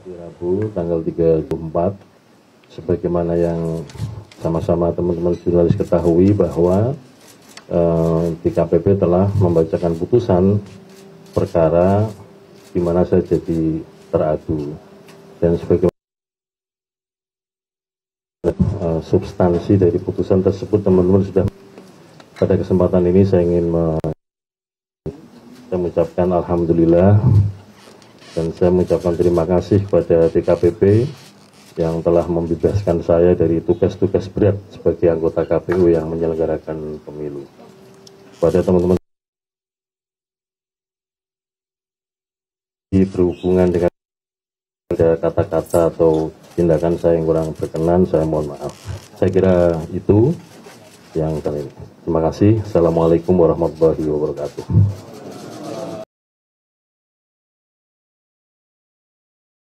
Hari Rabu tanggal 34 sebagaimana yang sama-sama teman-teman jurnalis ketahui bahwa eh, telah membacakan putusan perkara di mana saya jadi teradu. Dan sebagaimana eh, substansi dari putusan tersebut teman-teman sudah pada kesempatan ini saya ingin mengucapkan alhamdulillah dan saya mengucapkan terima kasih kepada DKPP yang telah membebaskan saya dari tugas-tugas berat sebagai anggota KPU yang menyelenggarakan pemilu. Pada teman-teman berhubungan dengan ada kata-kata atau tindakan saya yang kurang berkenan, saya mohon maaf. Saya kira itu yang kali ini. Terima kasih. Assalamualaikum warahmatullahi wabarakatuh.